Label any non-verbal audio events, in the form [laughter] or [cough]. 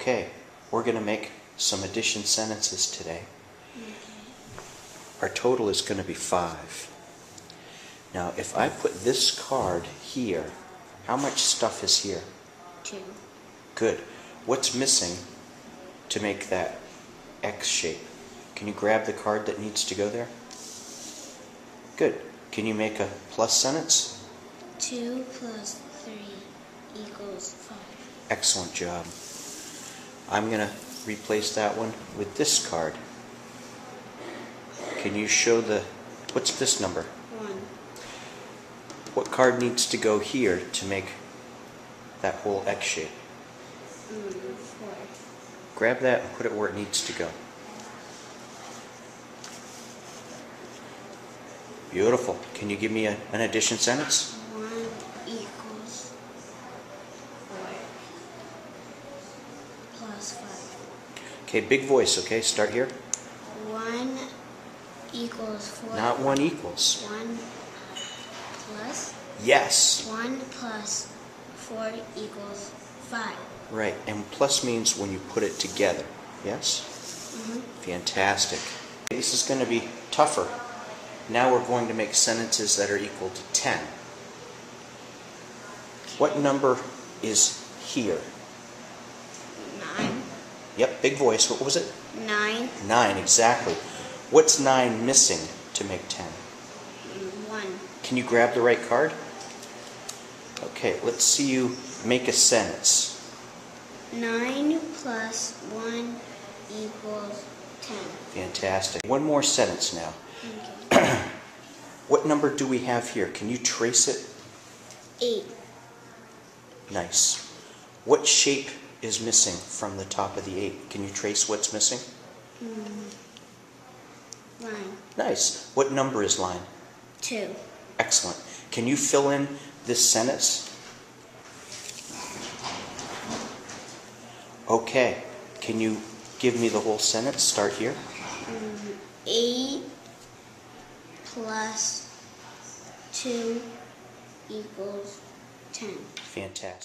Okay, we're going to make some addition sentences today. Our total is going to be five. Now, if I put this card here, how much stuff is here? Two. Good. What's missing to make that X shape? Can you grab the card that needs to go there? Good. Can you make a plus sentence? Two plus three equals five. Excellent job. I'm going to replace that one with this card. Can you show the, what's this number? One. What card needs to go here to make that whole X shape? Mm, four. Grab that and put it where it needs to go. Beautiful. Can you give me a, an addition sentence? One equals four plus five. Okay, big voice, okay? Start here. One equals four. Not one equals. One plus Yes. one plus four equals five. Right. And plus means when you put it together. Yes? Mm-hmm. Fantastic. This is going to be tougher. Now we're going to make sentences that are equal to 10. What number is here? Nine. Yep, big voice. What was it? Nine. 9, exactly. What's 9 missing to make 10? mm, One. Can you grab the right card? Okay, let's see you make a sentence. Nine plus one equals ten. Fantastic. One more sentence now. Okay. [clears throat] What number do we have here? Can you trace it? Eight. Nice. What shape is missing from the top of the 8? Can you trace what's missing? Mm. Line. Nice. What number is line? Two. Excellent. Can you fill in this sentence? Okay. Can you give me the whole sentence? Start here. Mm, Eight plus two equals ten. Fantastic.